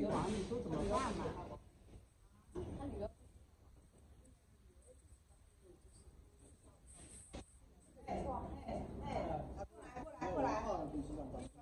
这个怎么办嘛？哎哎，过来过来过来！